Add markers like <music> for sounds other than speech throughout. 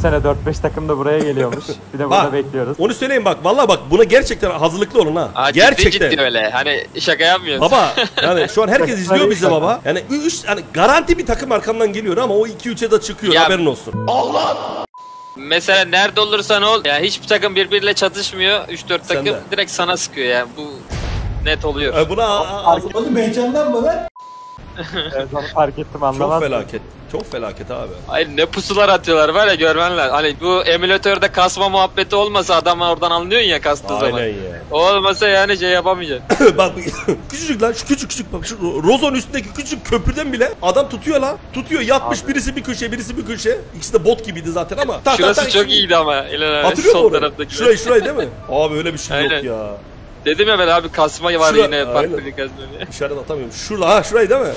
Düşünsene 4-5 takım da buraya geliyormuş. Bir de burada Bak, bekliyoruz. onu söyleyeyim bak. Vallahi bak buna gerçekten hazırlıklı olun ha. Aa, ciddi gerçekten. ciddi öyle. Hani şaka yapmıyorsun. Baba <laughs> yani şu an herkes izliyor bizi baba. Yani 3 hani garanti bir takım arkamdan geliyor ama o 2-3'e de çıkıyor Ya- haberin olsun. Mesela nerede olursan ol. Ya hiçbir takım birbiriyle çatışmıyor. 3-4 Sen takım de. direkt sana sıkıyor yani. Bu net oluyor. E buna a- a- Evet, onu fark ettim çok anlamaz. felaket. Çok felaket abi. Hayır ne pusular atıyorlar var ya görmenler. Hani bu emülatörde kasma muhabbeti olmasa adam oradan anlıyorsun ya kastığı Aynen zaman. ya. Olmasa yani şey yapamayacaksın. <coughs> bak <coughs> küçücük lan şu küçük küçük bak şu Rozon üstündeki küçük köprüden bile adam tutuyor lan. Tutuyor yatmış birisi bir köşe birisi bir köşe. İkisi de bot gibiydi zaten ama. Tak, tak, Şurası tak, çok şimdi- iyiydi ama. İlhan abi Hatırlıyor musun. Şurayı şurayı değil mi? <laughs> Abi öyle bir şey yok Aynen. ya. Dedim ya ben abi kasma var Şura- yine aynen. İşaret atamıyorum. Şurada ha şurayı değil mi?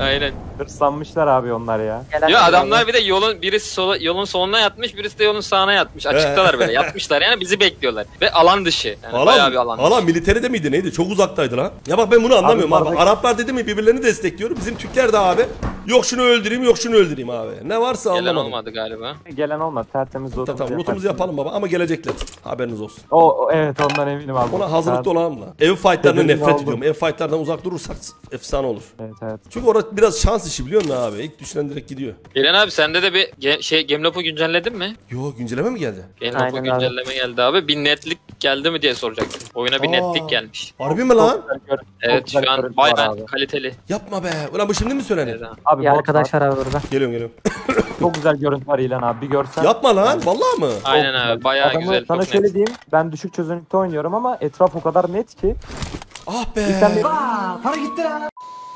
Aynen. Hırslanmışlar abi onlar ya. Yo adamlar bir de yolun birisi sola, yolun soluna yatmış, birisi de yolun sağına yatmış. Açıktalar böyle. Yatmışlar yani bizi bekliyorlar. Ve alan dışı. Yani bayağı bir alan. Alan, alan militeri de miydi neydi? Çok uzaktaydı lan. Ya bak ben bunu anlamıyorum abi. Araplar- Araplar dedi mi birbirlerini destekliyor. Bizim Türkler de abi. Yok şunu öldüreyim yok şunu öldüreyim abi. Ne varsa Gelen anlamadım. olmadı galiba. Gelen olmadı tertemiz Tamam lootumuzu tamam lootumuzu yaparsın. yapalım baba ama gelecekler. Haberiniz olsun. O, o- evet ondan eminim abi. Ona hazırlıklı olalım da. Ev fightlarına nefret ediyorum. Ev fightlardan uzak durursak efsane olur. Evet evet. Çünkü orada biraz şans işi biliyor musun abi? İlk düşünen direkt gidiyor. Gelen abi sende de bir ge- şey Gemlop'u güncelledin mi? Yo güncelleme mi geldi? Gemlop'u Aynen abi. güncelleme geldi abi. Bir netlik geldi mi diye soracaktım. Oyuna bir Aa. netlik gelmiş. Harbi mi lan? Evet şu an bayağı kaliteli. Yapma be. Ulan bu şimdi mi söyleniyor? Evet, abi. Abi Bir bot arkadaş var. var abi burada. Geliyorum geliyorum. <coughs> Çok güzel görüntü var İlan abi bir görsen. Yapma lan. Vallahi mı? Aynen abi bayağı Adamı güzel. Sana şöyle net. diyeyim ben düşük çözünürlükte oynuyorum ama etraf o kadar net ki. Ah be. Sen bir...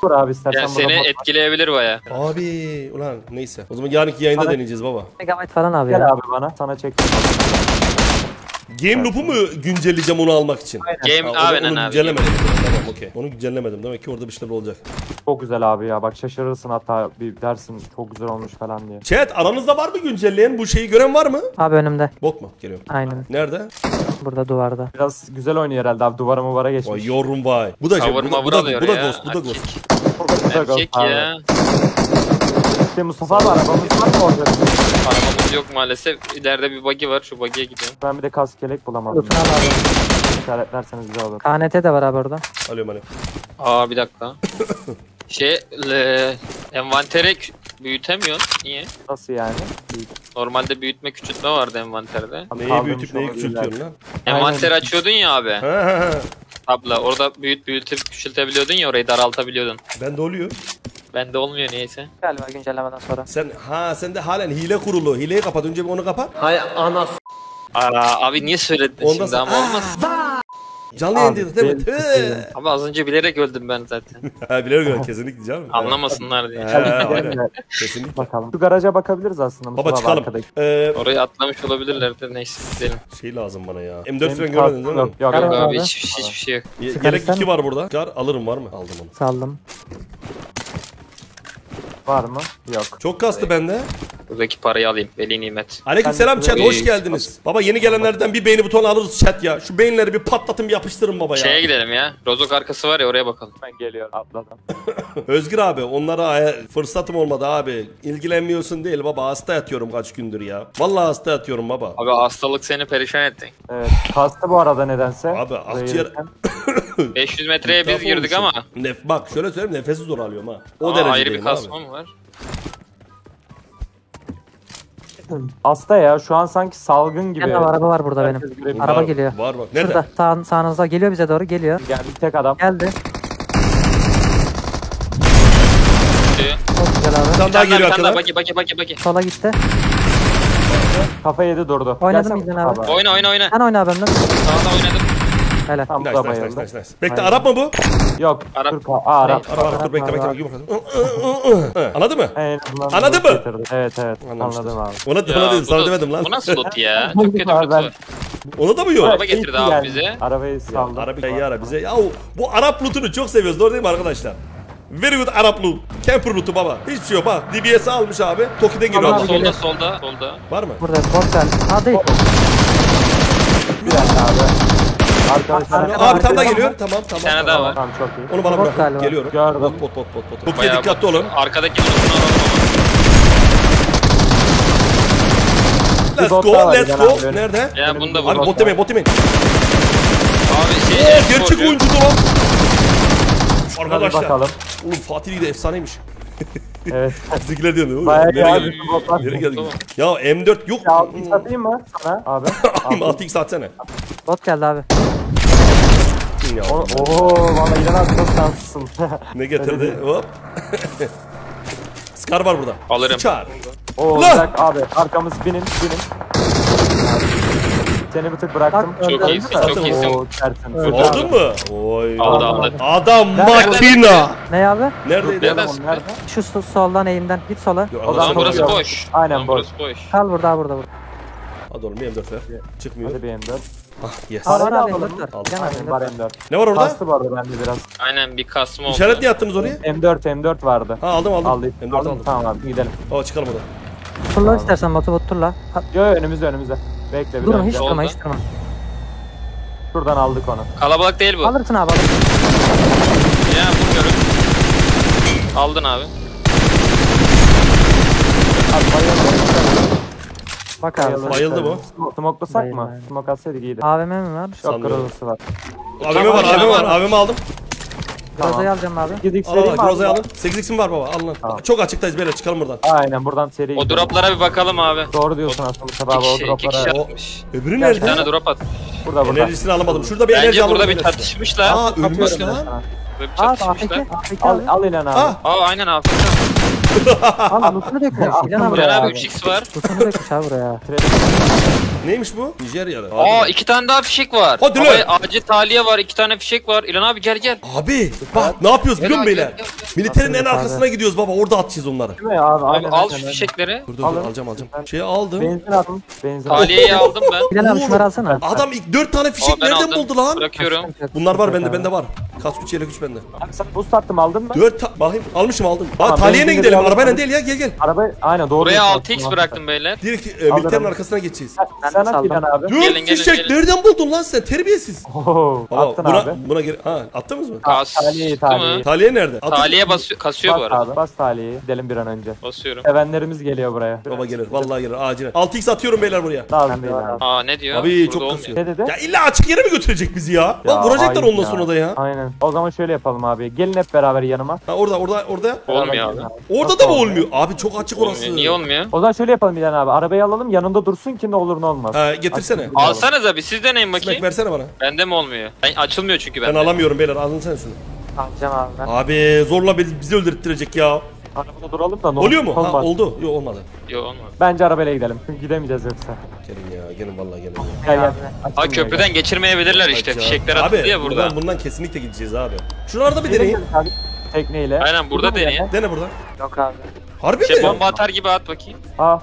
Dur abi istersen Yani seni etkileyebilir bayağı. Abi ulan neyse. O zaman yarınki yayında Sana- deneyeceğiz baba. Megabyte falan abi Gel ya. abi bana sana çek. Game loop'u mu güncelleyeceğim onu almak için? Game Ha, onu- aynen onu abi. güncellemedim. Okey. Onu güncellemedim. Demek ki orada bir şeyler olacak. Çok güzel abi ya bak şaşırırsın hatta bir dersin çok güzel olmuş falan diye. Chat aranızda var mı güncelleyen? Bu şeyi gören var mı? Abi önümde. Bot mu? Geliyorum. Aynen. Nerede? Burada duvarda. Biraz güzel oynuyor herhalde abi duvara muvara Vay geçmiş. yorum vay. Bu da şey. Cover Bu da, bu da, bu da ya. ghost. Bu da ghost. Erkek. Ya. İşte Mustafa abi arabamız var mı orada? Arabamız yok maalesef. İleride bir buggy var. Şu buggy'e gidiyorum. Ben bir de kask kelek bulamadım. Al abi. İşaretlerseniz güzel olur. KNT de var abi orada. Alıyorum alıyorum. Aa bir dakika. <coughs> şey le, envanteri kü- büyütemiyorsun. Niye? Nasıl yani? Normalde büyütme küçültme vardı envanterde. Abi Neyi büyütüp neyi küçültüyorsun lan? Envanteri açıyordun ya abi. Tabla. Orada büyüt büyütüp küçültebiliyordun ya orayı daraltabiliyordun. Ben de oluyor. Bende olmuyor niyeyse. Galiba güncellemeden sonra. Sen ha sende halen hile kurulu. Hileyi kapat. Önce bir onu kapat. Aa abi niye söyledin Ondan şimdi ama olmaz. Canlı Abi, yayındayız değil mi? benim- Tüh. Abi az önce bilerek öldüm ben zaten. <laughs> ha biliyorum kesinlikle canım. <laughs> Anlamasınlar diye. Ha, aynen. Kesinlikle. Bakalım. Şu garaja bakabiliriz aslında Mustafa Baba abi çıkalım. arkadaki. Ee, Orayı atlamış olabilirler de neyse gidelim. şey lazım bana ya. M4 Benim falan kaskım görmedin değil mi? yok. Yok, abi. abi hiç, hiçbir şey yok. Ye- Gerek sen 2 mi? var burada. Kar alırım var mı? Aldım onu. Saldım. Var mı? Yok. Çok kastı bende. Buradaki parayı alayım. Veli nimet. Aleyküm Ben selam de- chat hoş geldiniz. Baba yeni gelenlerden bir beğeni butonu alırız chat ya. Şu beğenileri bir patlatın bir yapıştırın baba ya. Şeye gidelim ya. Rozok arkası var ya oraya bakalım. Ben geliyorum atladım. <laughs> Özgür abi onlara fırsatım olmadı abi. İlgilenmiyorsun değil baba hasta yatıyorum kaç gündür ya. Vallahi hasta yatıyorum baba. Abi hastalık seni perişan etti. Evet. Kastı bu arada nedense. Abi, akciğer- gelirken. 500 <laughs> metreye biz girdik ama. Nef bak şöyle söyleyeyim nefesi zor alıyorum ha. O Aa, derece ayrı bir kasma mı var? Hasta ya şu an sanki salgın gibi. Gel abi araba var burada Herkes benim. görebiliyor. Araba Var, geliyor. Var bak. Nerede? Şurada sağ, sağınızda geliyor bize doğru geliyor. Geldi tek adam. Geldi. Çok güzel abi. Tane daha geliyor arkadan. Baki baki baki baki. Sola gitti. Kafa yedi durdu. Oynadım Gelsene İlhan abi. Mustafa Oyna oyna oyna. Sen oyna abi. Sağda oynadım. Helal. Tam Nice nice nice nice. nice. Bekle Aynen. Arap mı bu? Yok. Arap. Türk. Aa Arap. Arap Arap dur bekle bekle bekle. bekle. Anladın mı? Azından Anladın mı? getirdi. Evet evet anladım abi. Ona, Ya, ona dedim sana demedim lan. Bu nasıl loot ya? <laughs> Çok kötü Ben- var. Ona da mı yok? Araba getirdi abi geldi. bize. Arabayı saldı. Arap iyi ara bize. Ya bu Arap lootunu çok seviyoruz doğru değil mi arkadaşlar? Very good Arap loot. Camper lootu baba. Hiçbir şey yok bak. DBS'i almış abi. Toki'den geliyor Solda geliyor. solda solda. Var mı? Burada geldi. Ha değil. Bir dakika abi. Arkadaşlar. Abi, Abi bir tane daha geliyor. Tamam tamam. Bir tane tamam. daha var. Tamam çok iyi. Onu bana Bot bırak. galiba. Geliyorum. Gördüm. Bot bot bot bot. bot. Bayağı dikkatli olun. Arkadaki lootunu alalım Let's go, let's go. abi. Nerede? Ya bunu da Abi vur. bot demeyin, bot demeyin. Abi şey Oo, gerçek oyuncu da lan. Hadi Arkadaşlar. bakalım. Oğlum Fatih de efsaneymiş. <laughs> Evet. Bizimkiler diyor. oğlum, Bayağı iyi Nereye abi. geldik? Nereye geldik? Tamam. Ya M4 yok. Ya altı satayım mı sana abi? <laughs> Abi 6x atsana. Bot geldi abi. Ya, O- Oo valla İlhan abi çok şanslısın. <laughs> ne getirdi? Hop. <laughs> Scar var burada. Alırım. Sıçar. Oo Lan! bir dakika abi arkamız binin binin. Seni bir tık bıraktım. Bak, Çok iyisin çok iyisin. Oo tersin. Öldü. Aldın mı? Oy. Aldı aldı. Adam makina. Ne abi? Neredeydi? Nerede? adam? Nerede? Şu so- soldan eğimden. Git sola. Yok, O zaman burası boş. Aynen boş. burası boş. Kal burada burada burada. Hadi oğlum bir M4 ver. Çıkmıyor. Hadi bir M4. Ah yes. Ha, var Parayla abi alalım. M4 var. Aldım. Gel abi Aynen var M4. M4. Ne var orada? Bastı bu arada bende biraz. Aynen bir kasma oldu. İşaret niye attınız oraya? M4 M4 vardı. Ha aldım aldım. Aldım. M4 aldım. Tamam abi gidelim. Aa çıkalım oradan. Turla istersen botu bot turla. Yo yo, önümüzde önümüzde. Bekle bir Durma hiç durma hiç durma. Şuradan aldık onu. Kalabalık değil bu. Alırsın abi alırsın. Ya vurmuyorum. Aldın abi. Abi bayıldı. Bak abi. Bayıldı bu. Smoklasak mı? Smoke atsaydık iyiydi. AVM mi var? Sanmıyorum. kırılısı var. AVM var, AVM var, AVM aldım. Groza'yı alacağım abi. Gidik Al seri al, mi Groza'yı alın. 8x'im var baba, al lan. Tamam. Çok açıktayız beyler, çıkalım buradan. Aynen buradan seri O droplara bir bakalım abi. Doğru diyorsun aslında Mustafa abi o droplara. O-. Öbürü Gel, Bir tane nerede? drop at. Burada burada. Enerjisini alamadım. Şurada bir enerji Bence alalım. burada bir beyler. çatışmışlar. Aa ölmüş lan. sana. Burada bir Aa çatışmışlar. AFK. AFK Al, al İlhan abi. Ah. Aa aynen Afrika. Al lootunu dökmüş. İlan abi Buraya buraya abi abi. 3x var. Lootunu dökmüş abi buraya. Neymiş bu? Nijeryalı. Aa Abi. iki tane daha fişek var. Hadi lan. Acil taliye var. iki tane fişek var. İlan abi gel gel. Abi bak ne yapıyoruz biliyor musun beyler? Militerin en arkasına gidiyoruz baba orada atacağız onları. Değil mi abi? Abi al şu fişekleri. Dur dur, alacağım alacağım. Şeyi aldım. Benzin aldım. Benzin Taliyeyi aldım ben. İlan abi şunları alsana. Adam ilk 4 tane fişek nereden aldım. buldu lan? Bırakıyorum. Bunlar var bende bende var. Kask 3 yelek 3 bende. Abi sen boost attım aldın mı? 4 ta bakayım almışım aldım. Bak Tamam, Taliye'ne gidelim. Arabayla değil ya gel gel. Araba aynen doğru. Buraya diyorsun 6x aslında. bıraktım beyler. Direkt e, militerin Alırım. arkasına geçeceğiz. Sen, at. İlhan abi. 4 Gelin, gelin, fişek gelin. nereden buldun lan sen terbiyesiz? <laughs> Baba attın buna abi. buna geri ha attınız mı? Kastı taliyeyi, mı? taliyeyi. Taliye nerede? Attın Taliye basıyor, kasıyor bu Bas arada. Bas taliyeyi. Gidelim bir an önce. Basıyorum. Sevenlerimiz geliyor buraya. Baba gelir vallahi gelir acilen. 6x atıyorum beyler buraya. Değil abi. Aa ne diyor? Abi çok kasıyor. Ne dedi? Ya illa açık yere mi götürecek bizi ya? Lan vuracaklar ondan sonra da ya. Aynen. O zaman şöyle yapalım abi. Gelin hep beraber yanıma. Ha orada orada orada. Olmuyor abi. Orada da mı olmuyor? Abi çok açık orası. Olmuyor. Niye olmuyor? O zaman şöyle yapalım İlhan abi. Arabayı alalım yanında dursun ki ne olur ne olmaz. Ha getirsene. Açık- Alsanız abi siz deneyin Smack bakayım. versene bana. Bende mi olmuyor? Ben açılmıyor çünkü Ben bende. alamıyorum beyler alın sen şunu. Alacağım abi ben. Abi zorla bizi, bizi öldürttirecek ya. Arabada duralım da ne Oluyor mu? Ha oldu. Yok olmadı. Yok olmadı. Bence arabayla gidelim. Çünkü gidemeyeceğiz yoksa. Gelin ya gelin vallahi gelin. Gel gel. abi. Ha köprüden geçirmeyebilirler işte. Acayip. Fişekler Abi atıldı ya burada. buradan, bundan kesinlikle gideceğiz abi. Şuralarda bir gel. deneyin. Abi, Tekneyle. Aynen burada mı deneyin. yani? Dene buradan. Yok abi. Harbi Şey mi? bomba atar gibi at bakayım. Aa.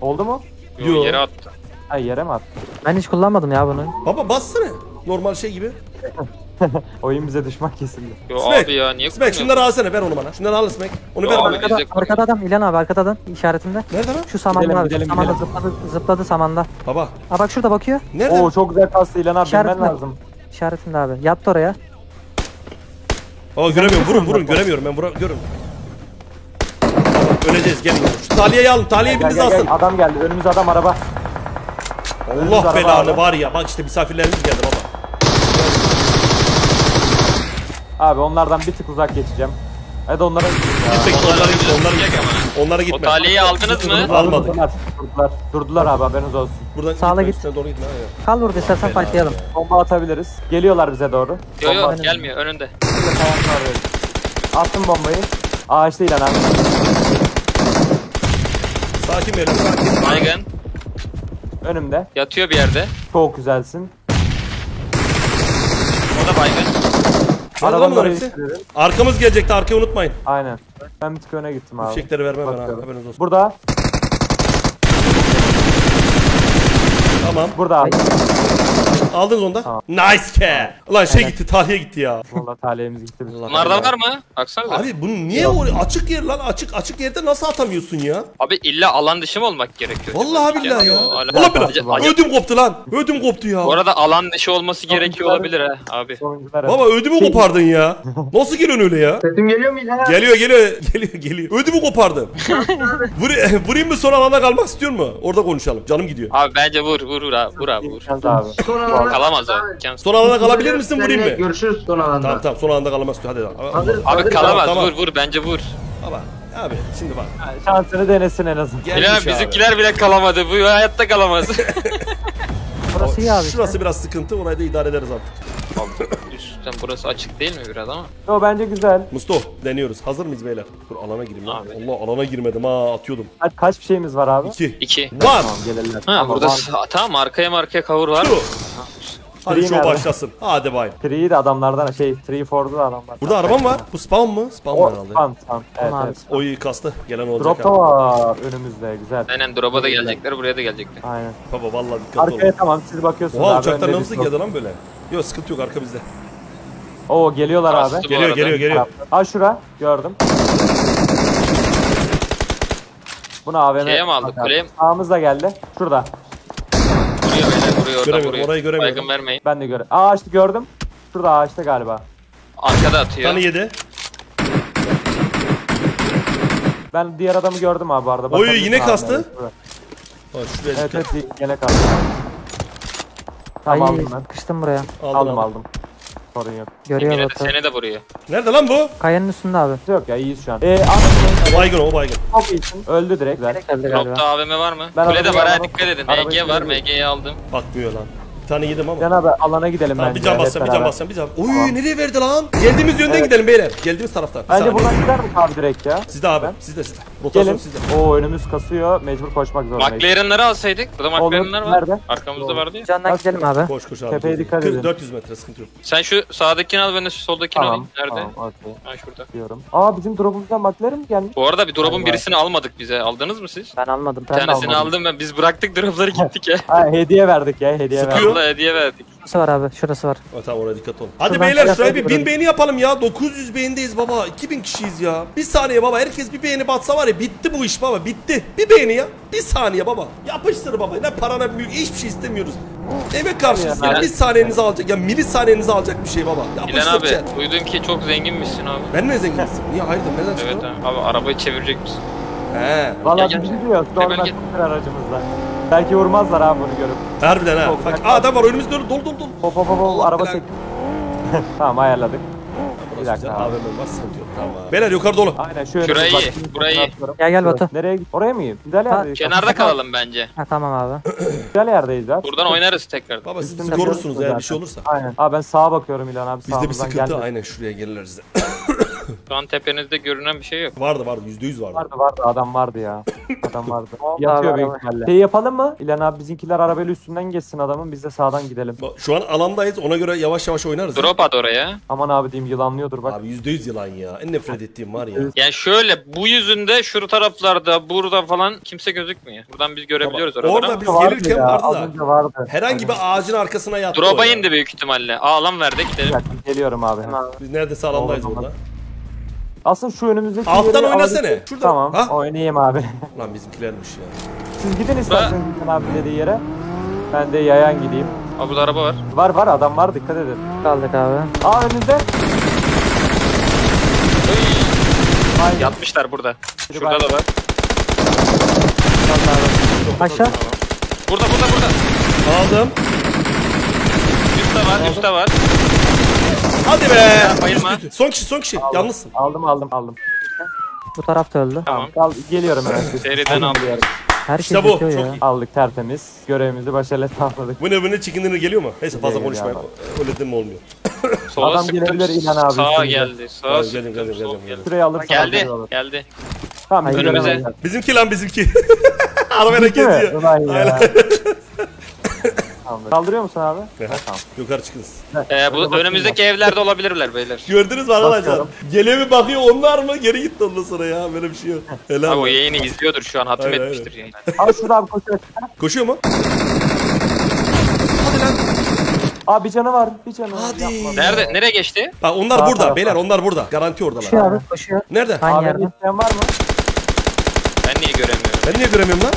Oldu mu? Yo, Yo. yere attı. Ha yere mi attı? Ben hiç kullanmadım ya bunu. Baba bassana. Normal şey gibi. <laughs> <laughs> Oyun bize düşman kesildi. Yo Smack. abi ya niye Smack şunları alsana ver onu bana. Şunları al Smack. Onu ver Yo, bana. abi. Arkada, arkada adam. İlan abi arkada adam. işaretinde. Nerede lan? Şu samanda Gidelim, abi. gidelim, samanda gidelim. zıpladı, zıpladı samanda. Baba. Aa bak şurada bakıyor. Nerede? Oo çok güzel kastı İlhan abi bilmen lazım. İşaretinde abi. Yattı oraya. Aa göremiyorum. Vurun vurun göremiyorum ben. Vura, görün. Öleceğiz gelin. Şu taliyeyi alın. Taliyeyi biriniz alsın. gel adam geldi önümüze adam araba. Allah araba belanı abi. var ya. Bak işte misafirlerimiz geldi baba. Abi onlardan bir tık uzak geçeceğim. Hadi onlara. Gitme onlara gitme. Onlara gitme. Onlara O gitme. taliyeyi aldınız mı? Almadık. Durdular, durdular. Durdular abi haberiniz olsun. Buradan Sağla gitme, git. doğru gitme. ha ya. Kal burada istersen fightlayalım. ya. Bomba atabiliriz. Geliyorlar bize doğru. Yo yo Bomba- gelmiyor önünde. Attım bombayı. Ağaçta ilan abi. Sakin verin sakin. Baygın Önümde. yatıyor bir yerde. Çok güzelsin. O da baygın. Arabanın bunlar oraya hepsi? Arkamız gelecekti arkayı unutmayın. Aynen. Ben bir tık öne gittim abi. Fişekleri verme bana Bakıyorum. haberiniz olsun. Burada. Tamam. Burada abi. Aldınız onu da. Tamam. Nice ke. Ulan şey Evet. gitti, tahliye gitti ya. Valla talihimiz gitti. Bunlarda var mı? Baksana. Abi. Abi bunu niye oraya açık yer lan açık açık yerde nasıl atamıyorsun ya? illa alan dışı mı olmak gerekiyor? Vallahi billahi ya. Ulan biraz ödüm koptu lan. Ödüm koptu ya. Bu arada alan dışı olması gerekiyor olabilir ha abi. Sonuncular. Baba ödümü kopardın ya. Nasıl geliyorsun öyle ya? Sesim geliyor mu İlhan abi? Geliyor geliyor <laughs> geliyor geliyor. Ödümü kopardın. <laughs> Vur, <laughs> vurayım mı son alanda kalmak istiyor mu? Orada konuşalım. Canım gidiyor. Abi bence vur vur vur abi vur abi vur. Abi. Son. Kalamaz o. Son alanda kalabilir misin vurayım mı? Görüşürüz son alanda. Tamam tamam son alanda istiyor. Hadi. Hadi. Hazır. Abi kalamaz Tamam, vur vur bence vur. Baba abi şimdi bak. Şansını denesin en azından. Bilal abi. bizimkiler bile kalamadı. Bu hayatta kalamaz. Burası iyi abi. Şurası biraz sıkıntı. Orayı da idare ederiz artık. Üstten burası açık değil mi biraz ama? O bence güzel. Mustafa deniyoruz. Hazır mıyız beyler? Dur alana gireyim lan. Abi. Allah alana girmedim ha atıyordum. Kaç, kaç bir şeyimiz var abi? 2 İki. 1 Tamam gelirler. Ha burada Tamam. s- tamam arkaya markaya kavur var. Şu. Hadi şu nerede? başlasın. Hadi bay. Tree'yi de adamlardan şey, Tree Ford'u da adamlar. Burada arabam var. Bu spawn mı? Spawn O, var herhalde. tamam tamam. Evet, Tamam evet. Oy kastı. Gelen olacak Drop da abi. var önümüzde güzel. Aynen drop'a da gelecekler buraya da gelecekler. Aynen. Baba vallahi dikkat ol. Arkaya tamam siz bakıyorsunuz Oha abi. uçaklar önde nasıl biz- geldi lan böyle? Yok sıkıntı yok arka bizde. Oo geliyorlar Kastı abi. bu Geliyor arada. geliyor geliyor. Ha şura gördüm. Bunu AVM. Şeye mi aldık, kuleye mi? Sağımız da geldi. Şurada. Vuruyor beyler vuruyor oradan Göremiyorum, vuruyor. orayı göremiyorum. Baygın vermeyin. Ben de gördüm. Aa işte gördüm. Şurada ağaçta galiba. Arkada atıyor. Tane yedi. Ben diğer adamı gördüm abi bu arada. Oy, Bakabilirsin yine abi. kastı. Şurada. Ha, şuraya Evet dikkat. evet yine kastı. Tamam aldım ben. sıkıştım buraya. Aldım, Aldım aldım. Sorun yok. Görüyor de seni de vuruyor. Nerede lan bu? Kayanın üstünde abi. Yok ya iyiyiz şu an. Eee abi O baygın o baygın. çok iyisin. Öldü direkt. Güzel. Geldi galiba. Drop'ta AVM var mı? Ben Kulede arabayı var ha dikkat edin. Arabayı MG var kullanıyorum. MG'yi aldım. Bakmıyor lan. Bir tane yedim ama. Can abi alana gidelim Tamam, bence. bir can basacağım, bir can basacağım, bir can. Oy nereye verdi lan? Geldiğimiz yönden Evet. gidelim beyler. Geldiğimiz taraftan. Bence buradan gider mi abi direkt ya? Sizde abi. Ben- Sizde sizde. Rotasyon sizde. Oo önümüz kasıyor. Mecbur koşmak zorundayız. McLaren'ları alsaydık. Burada. McLaren'lar var. Nerede? Arkamızda vardı ya. Candan gidelim abi. Koş koş abi. Tepeye dikkat 40 edin. 400 metre sıkıntı yok. Sen şu sağdakini al ben de şu soldakini Tamam. alayım. Nerede? Tamam. Ha şurada. Diyorum. Aa bizim drop'umuzdan McLaren mi gelmiş? Bu arada bir drop'un birisini almadık bize. Aldınız mı siz? Ben almadım. Bir Ben tanesini aldım ben. Biz bıraktık drop'ları gittik ya. <laughs> Ha hediye verdik ya hediye verdik. Allah hediye verdik. Şurası var abi. Şurası var. Ha, tamam oraya dikkat olun. Hadi Şuradan beyler şuraya bir. 1000 beğeni yapalım ya. 900 beğenideyiz baba. 2000 kişiyiz ya. Bir saniye baba. Herkes bir beğeni batsa var ya bitti bu iş baba. Bitti. Bir beğeni ya. Bir saniye baba. Yapıştır baba. Ne parana büyük hiçbir şey istemiyoruz. Emek karşısında Ya. bir saniyenizi alacak. Ya milisaniyenizi alacak bir şey baba. Yapıştır abi chat. duydum ki çok zenginmişsin abi. Ben ne zenginsin? Niye hayırdır? Neden Evet çıktı? abi. Abi arabayı çevirecek misin? He. Valla. Gel, Normal gel. Belki vurmazlar abi bunu görüp. Harbiden ha. Bak aa, adam var önümüzde dolu dolu dolu. Hop hop hop hop Allah araba sek. <laughs> tamam ayarladık. Burası dakika abi. Var sıkıntı yok. Tamam. Beyler yukarı dolu. Aynen şöyle. Şurayı, bak, iyi, burayı iyi. Gel gel. Batu. Nereye git? Oraya mı? Güzel yerdeyiz. Kenarda kalalım bence. Ha tamam abi. <clears throat> Güzel yerdeyiz abi. Buradan oynarız tekrar. Baba siz bizi korursunuz görürsünüz eğer bir şey olursa. Aynen. Abi ben sağa bakıyorum İlhan abi. Bizde bir sıkıntı aynen şuraya gelirler size. <clears throat> <laughs> Şu an tepenizde görünen bir şey yok. vardı vardı yüzde yüz vardı. Vardı vardı adam vardı ya. Adam <laughs> vardı. Yatıyor büyük ihtimalle. Şey yapalım mı? İlhan abi bizimkiler arabayla üstünden geçsin adamın biz de sağdan gidelim. Bak, Şu an alandayız ona göre yavaş yavaş oynarız. Drop at oraya. Aman abi diyeyim yılanlıyordur bak. Abi yüzde yüz yılan ya. En nefret ettiğim var ya. Yani şöyle bu yüzünde şu taraflarda burada falan kimse gözükmüyor. Buradan biz görebiliyoruz Orada oraları. biz Vardı gelirken ya, vardı az da. önce vardı. Herhangi bir ağacın arkasına yattı o Drop'a ya. indi büyük ihtimalle. Aa alan verdi Bir gidelim. dakika, geliyorum abi. Tamam abi. Biz neredeyse alandayız Oldu, burada. Aslında şu önümüzdeki Alttan oynasana. alabilirsek- Şuradan. Tamam Ha? oynayayım abi. <laughs> Lan bizimkilermiş ya. Siz gidin isterseniz İlhan abi dediği yere. Ben de yayan gideyim. Aa burada araba var. Var var adam var dikkat edin. Kaldık abi. Aa önünüzde. Aynen. Yatmışlar burada. Biri Şurada ben- da var. Aşağı. Burada burada burada. Aldım. Üstte var üstte var. Hadi be. bayılma. Üste. Son kişi son kişi. Yalnızsın. Aldım aldım aldım. Bu taraf da öldü. Tamam. Kal, geliyorum hemen. <laughs> Seriden Aldım, aldım. geliyorum. Herkes İşte bu, yatıyor çok ya. iyi. Aldık tertemiz. Görevimizi başarıyla tamamladık. Bu ne bu ne chicken dinner geliyor mu? Neyse fazla abi. Öyle dedim olmuyor. Sola Adam sıktım. gelebilir İlhan abi Sağa geldi. Sağa Geldim, sıktım. geldim, geldim, geldi. geldim. Şurayı alırsan Geldi. Geldi. Tamam önümüze. Bizimki lan bizimki. <laughs> Mi? geziyor. Ulan ya. Tamamdır. Kaldırıyor musun abi? Tamam. Yukarı çıkınız. Ee, bu önümüzdeki evlerde olabilirler beyler. Gördünüz mü arkadaşlar? Bakıyorum. Geliyor bir bakıyor onlar mı? Geri gitti ondan sonra ya. Böyle bir şey yok. Helal. Abi o yayını izliyordur şu an hatim Aynen, etmiştir yayını. Abi şurada abi koşuyor. Koşuyor mu? Abi bir canı var. Bir canı var. Hadi. Yapma. Nerede? Nereye geçti? Bak onlar Sağ burada. tarafta. Beyler onlar burada. Garanti oradalar. Koşuyor abi koşuyor. Nerede? Aynı Abi yerde. isteyen var mı? Ben niye göremiyorum? Ben niye göremiyorum lan?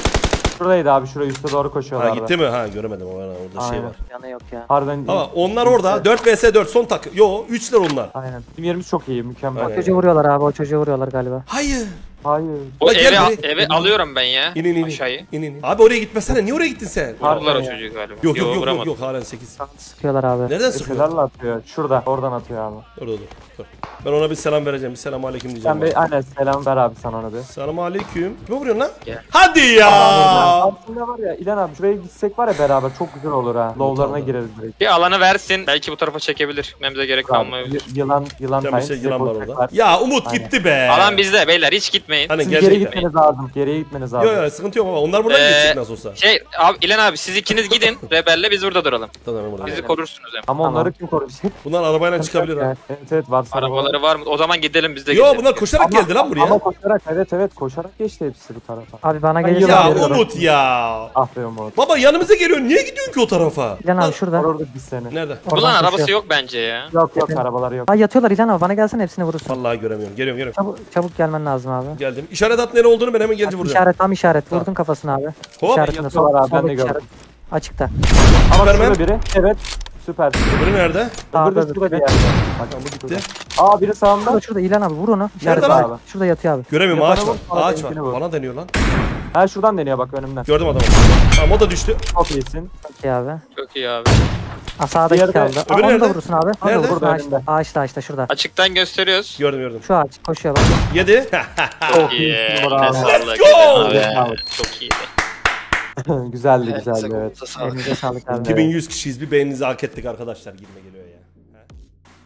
Şuradaydı abi. Şuraya üste doğru Ha koşuyorlardı. gitti mi? Ha göremedim. O- Orada şey Aynen. var. Yanı yok ya. Harbiden. Ama onlar orada. 4 vs 4 son takım. Yo 3'ler onlar. Aynen. Bizim yerimiz çok iyi. Mükemmel. Aynen. Çocuğu vuruyorlar abi o çocuğu vuruyorlar galiba. Hayır. Hayır. O La gel eve, buraya. eve alıyorum ben ya. İn in in. Aşağıyı. İn in in. Abi oraya gitmesene. Niye oraya gittin sen? Vurdular o Harbiden ya. çocuğu galiba. Yok yok yok yok, vuramadım. yok halen 8. Sıkıyorlar abi. Nereden sıkıyor? Eselerle atıyor. Şurada. Oradan atıyor abi. Orada dur. dur. Ben ona bir selam vereceğim. Bir selam aleyküm diyeceğim. Sen bir aynen selam ver abi sana ona bir. Selam aleyküm. Kime vuruyorsun lan? Gel. Hadi ya. Aslında var ya İlhan abi şuraya gitsek var ya beraber çok güzel olur ha. Low'larına gireriz direkt. Bir alanı versin. Belki bu tarafa çekebilir. Gitmemize gerek Abi, kalmayabilir. yılan yılan Can bir şey yılan var orada. Ya Umut Aynen. gitti be. Alan bizde beyler hiç gitmeyin. Hani Siz geri gitmeniz lazım. Geriye gitmeniz lazım. Yok yok sıkıntı yok ama onlar buradan Ee, geçecek nasıl olsa. Şey abi İlhan abi siz ikiniz gidin <laughs> Rebel'le biz burada duralım. Tamam burada. Bizi korursunuz hem. Ama Tamam. onları kim koruyacak? Bunlar arabayla çıkabilir ha. Evet evet varsa. Arabaları var mı? O zaman gidelim biz de Yo gidelim. bunlar koşarak geldi lan buraya. Ama koşarak evet evet koşarak geçti hepsi bu tarafa. Abi bana yılan Ya. Umut ya. Ah be Umut. Baba yanımıza geliyor. Niye gidiyorsun ki o tarafa? İlhan abi şurada. Korurduk biz seni. Nerede? Bunların Oradan arabası yok bence ya. Yok yok arabaları yok. Ay yatıyorlar İlhan abi bana gelsene hepsini vurursun. Vallahi göremiyorum. Geliyorum geliyorum. Çabuk, çabuk gelmen lazım abi. Geldim. İşaret at nere olduğunu ben hemen gelince vuracağım. İşaret tam işaret. Vurdun kafasına abi. Hop. İşaretinde sol, ben de gördüm. Açıkta. Ama biri. Evet. Süper. Öbürü nerede? Öbürü de şurada bir biri. yerde. Bak bu gitti. Aa biri sağımda. Şurada şurada İlhan abi vur onu. Nerede lan? Şurada yatıyor abi. Göremiyorum ağaç bana var. Ağaç var. Bana deniyor lan. Ha şuradan deniyor bak önümden. Gördüm adamı. Tamam o da düştü. Çok iyisin. Okey abi. Çok iyi abi. Diğeri de- kaldı. Aa, öbürü onu da nerede? vurursun abi. Onu da Nerede? Burada Ağaçta, ağaçta ağaçta şurada. Açıktan gösteriyoruz. Gördüm gördüm. Şu ağaç koşuyor bak. Yedi. <laughs> Çok İyi. bravo. sağlık. go! Abi. Çok iyi. Güzeldi <laughs> güzeldi evet. Sağlık. Elinize sağlık abi. 2100 kişiyiz. Bir beğeninizi hak ettik arkadaşlar. Girme geliyor.